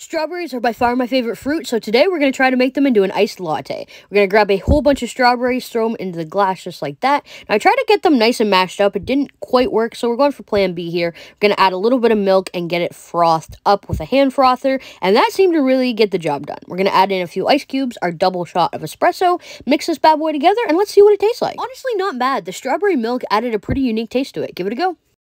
Strawberries are by far my favorite fruit, so today we're going to try to make them into an iced latte. We're going to grab a whole bunch of strawberries, throw them into the glass just like that. Now, I tried to get them nice and mashed up. It didn't quite work, so we're going for plan B here. We're going to add a little bit of milk and get it frothed up with a hand frother, and that seemed to really get the job done. We're going to add in a few ice cubes, our double shot of espresso, mix this bad boy together, and let's see what it tastes like. Honestly, not bad. The strawberry milk added a pretty unique taste to it. Give it a go.